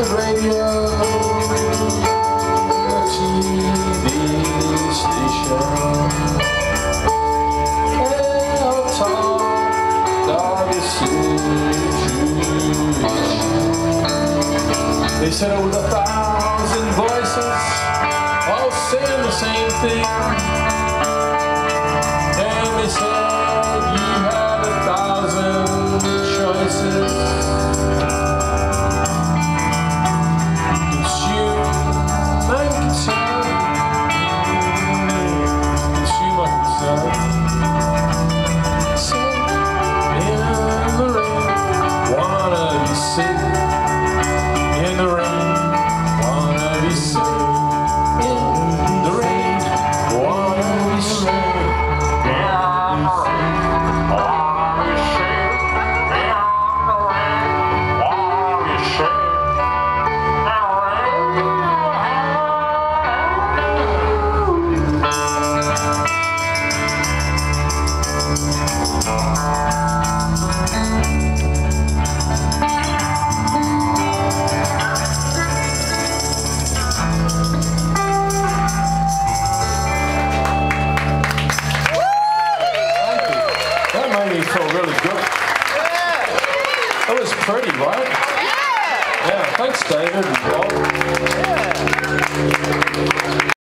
the radio, TV station, the. They said over a thousand voices, all saying the same thing. pretty, right? Yeah. Yeah. Thanks, David and Rob. Yeah.